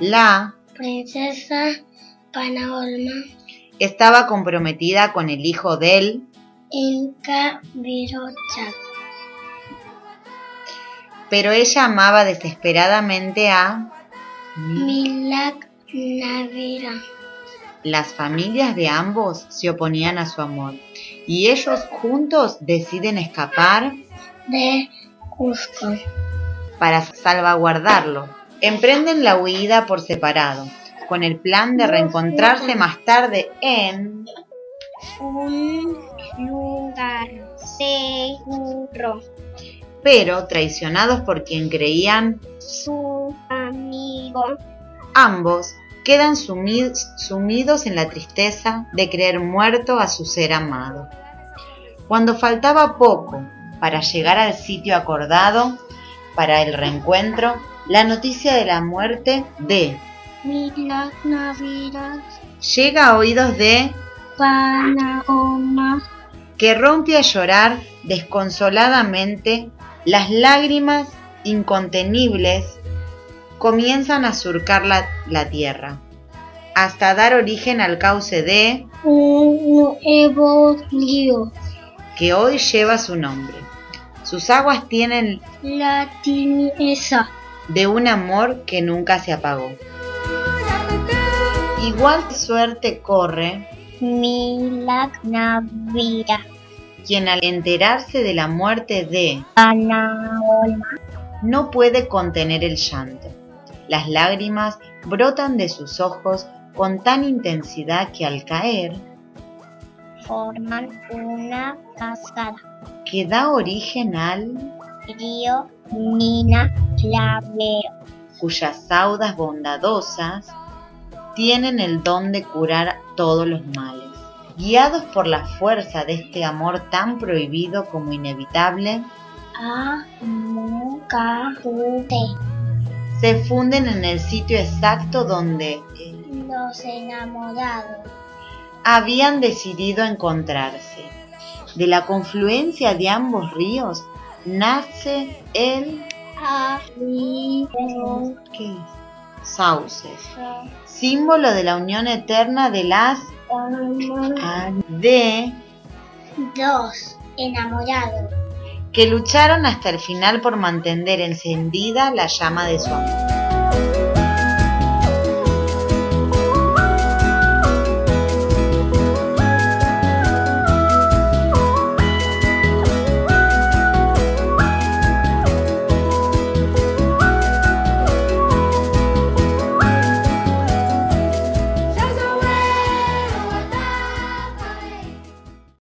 La princesa Panaolma, estaba comprometida con el hijo del Inca Virocha, pero ella amaba desesperadamente a Milak Navira, las familias de ambos se oponían a su amor y ellos juntos deciden escapar de Cusco. para salvaguardarlo. Emprenden la huida por separado, con el plan de reencontrarse más tarde en... Un lugar seguro. Pero, traicionados por quien creían, Su amigo ambos quedan sumi- sumidos en la tristeza de creer muerto a su ser amado. Cuando faltaba poco para llegar al sitio acordado para el reencuentro, la noticia de la muerte de Milak Navira, llega a oídos de Panaolma, que rompe a llorar desconsoladamente, las lágrimas incontenibles comienzan a surcar la, la tierra, hasta dar origen al cauce de un nuevo río. que hoy lleva su nombre. Sus aguas tienen La tibieza. De un amor que nunca se apagó. Igual suerte corre Milak Navira, quien al enterarse de la muerte de Panaolma, no puede contener el llanto. Las lágrimas brotan de sus ojos con tan intensidad que al caer, forman una cascada. que da origen al Río Nina Clavero. cuyas saudas bondadosas tienen el don de curar todos los males. Guiados por la fuerza de este amor tan prohibido como inevitable, Amucajute. se funden en el sitio exacto donde Los enamorados. habían decidido encontrarse. De la confluencia de ambos ríos nace el Arriba. ¿qué es? sauces, símbolo de la unión eterna de las de Dos enamorados. que lucharon hasta el final por mantener encendida la llama de su amor.